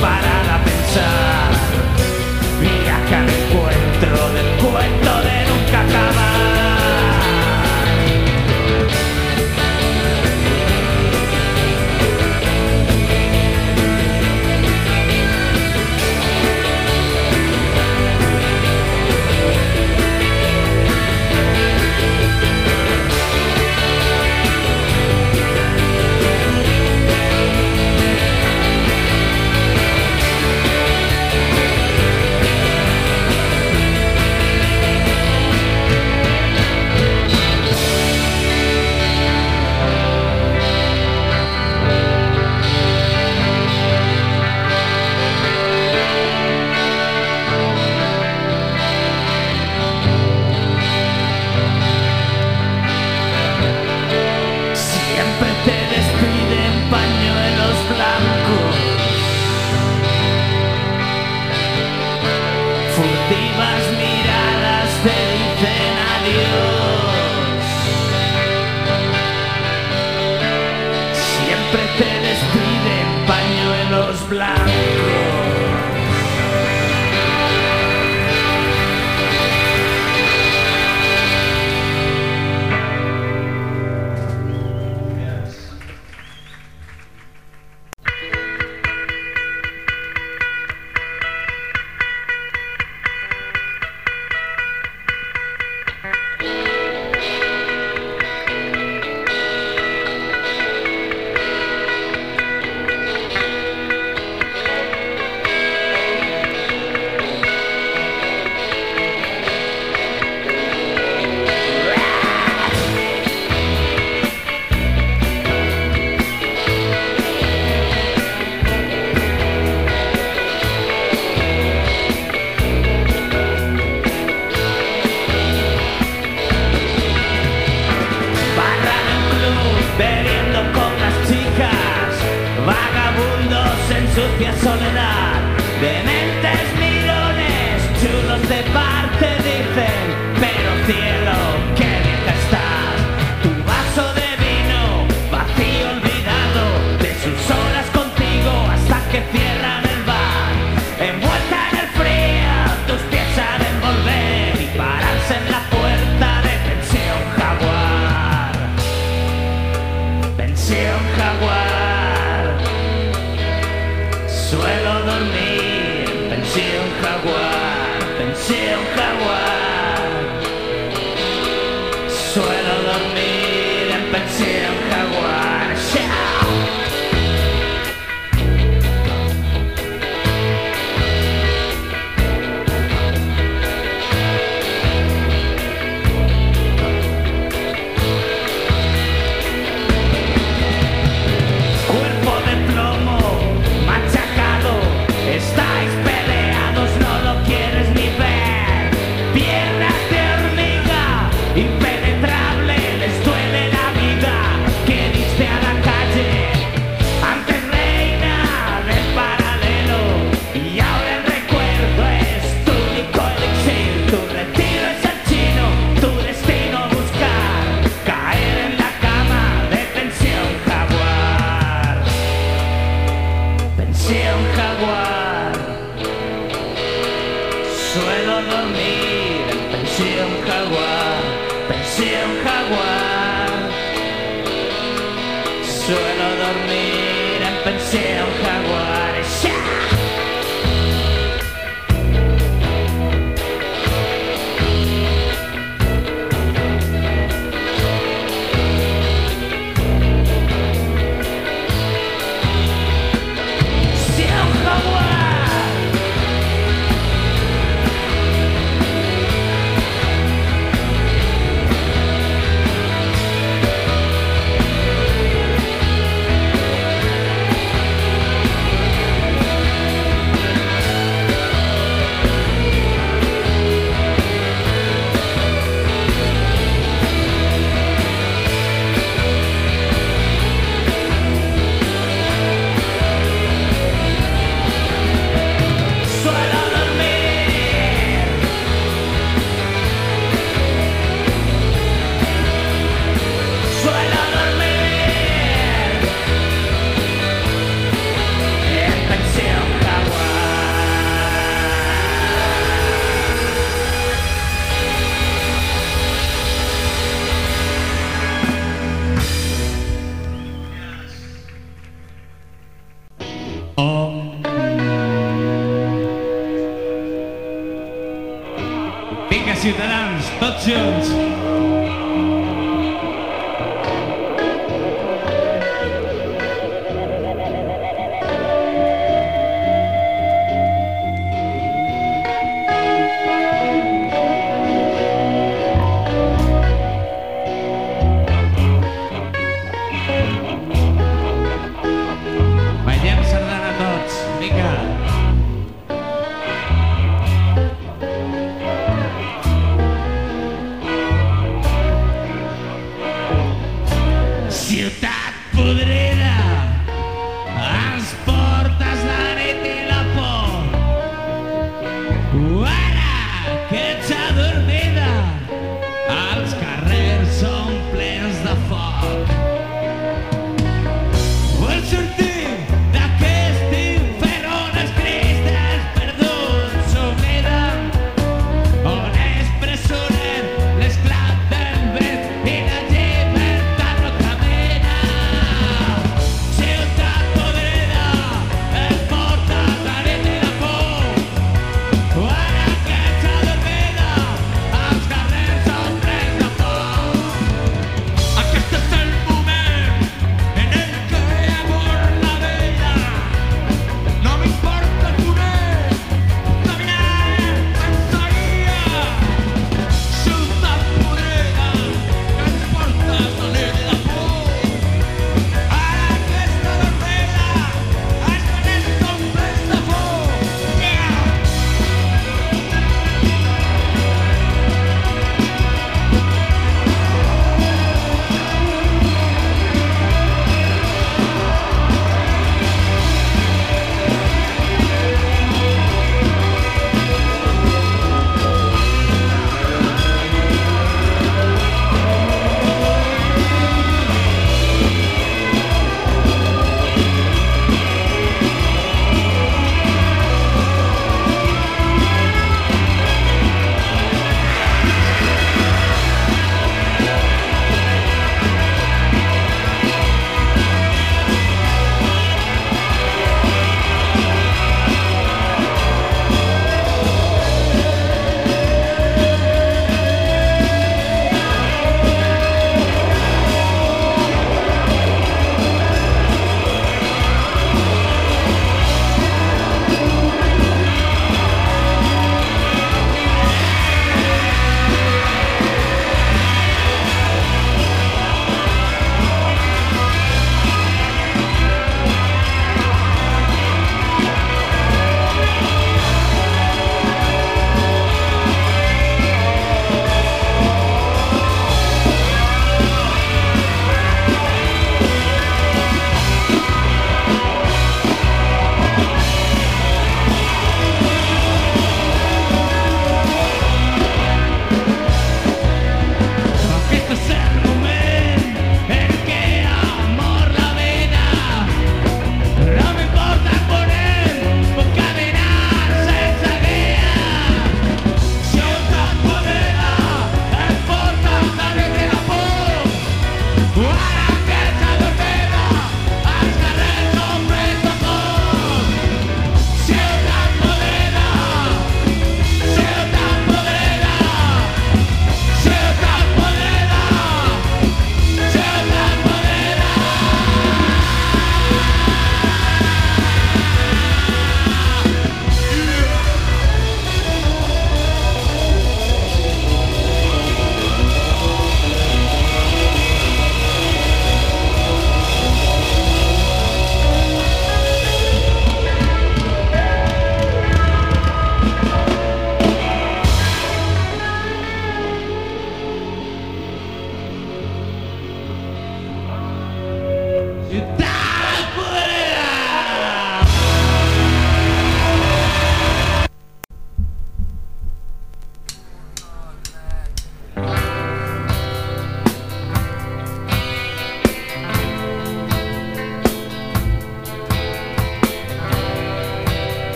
para pensar. Suelo dormir, pensé un jaguar, pensé un jaguar. Suelo dormir, pensé un jaguar.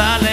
González